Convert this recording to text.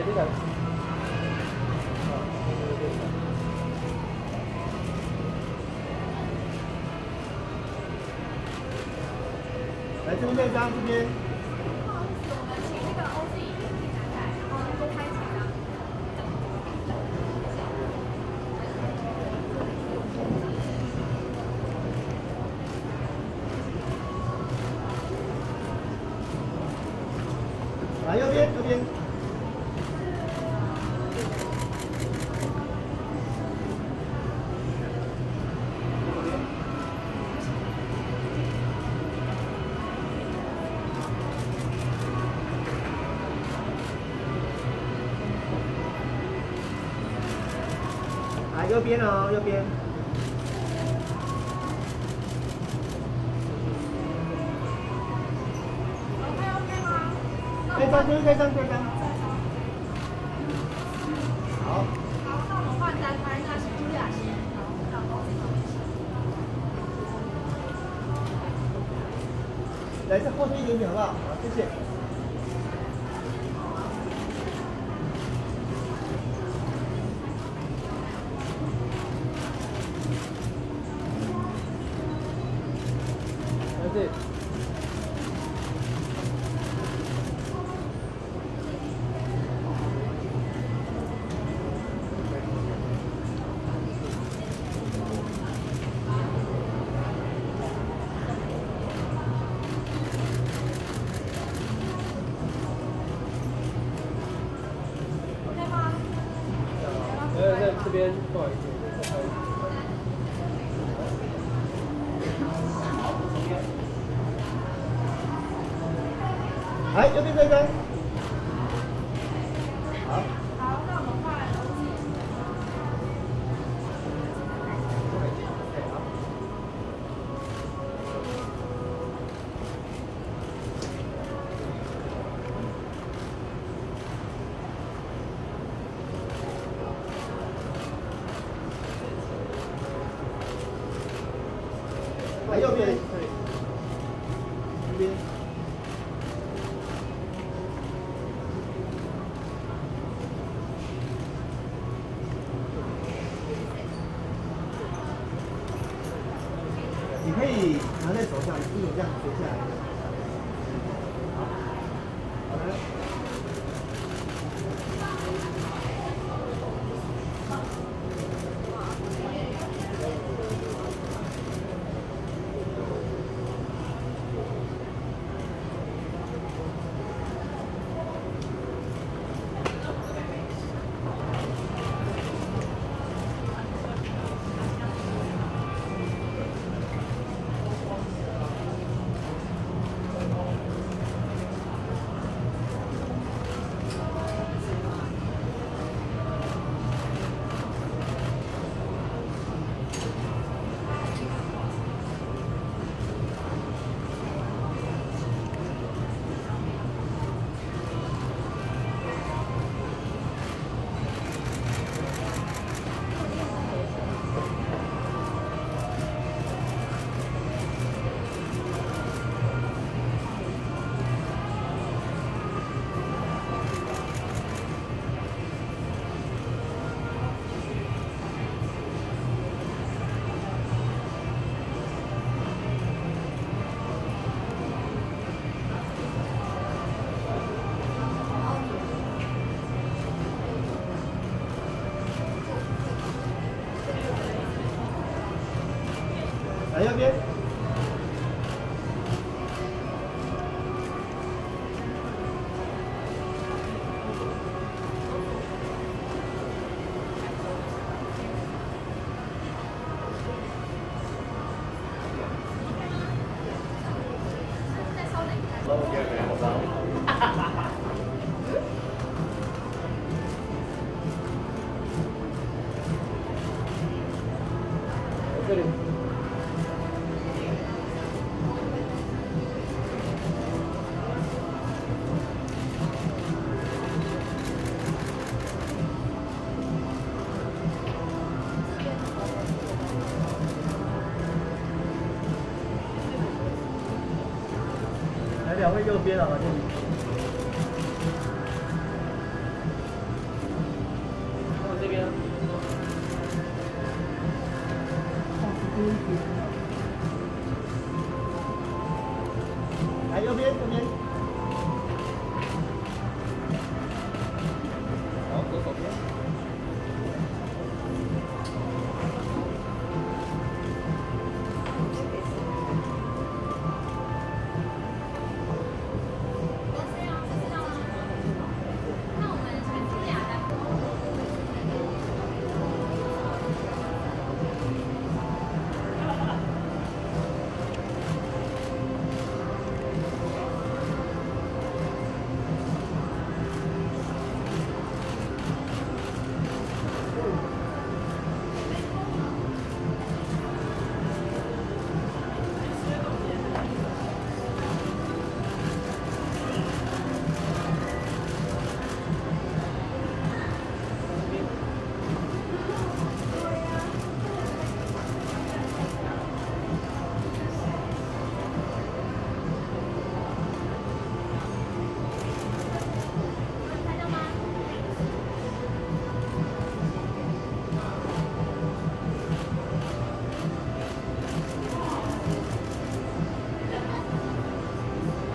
来这个。来这边这张这边。右边哦，右边。这张就是这张，这张。好。好，那我们换单拍，那是朱雅先，来，再后退一点点好不好？好，谢谢。来这。在在这边，不好意思，来，右边这张。好。好，那我们换 OG。来右边。这边。可以拿在手上，一种这样垂下来。这里。来两位右边啊，这里。